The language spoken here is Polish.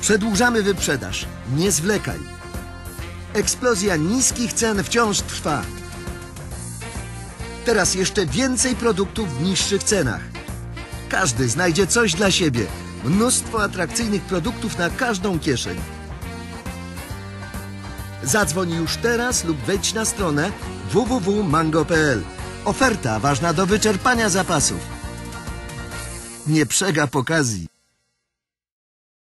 Przedłużamy wyprzedaż. Nie zwlekaj. Eksplozja niskich cen wciąż trwa. Teraz jeszcze więcej produktów w niższych cenach. Każdy znajdzie coś dla siebie. Mnóstwo atrakcyjnych produktów na każdą kieszeń. Zadzwoń już teraz lub wejdź na stronę www.mango.pl. Oferta ważna do wyczerpania zapasów. Nie przegap okazji.